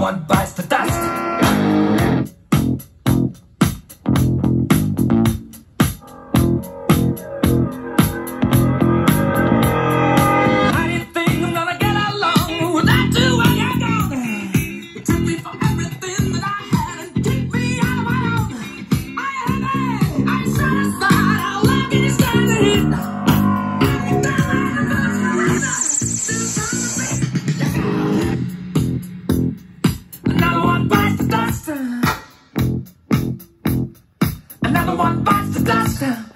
one buys the the glass down.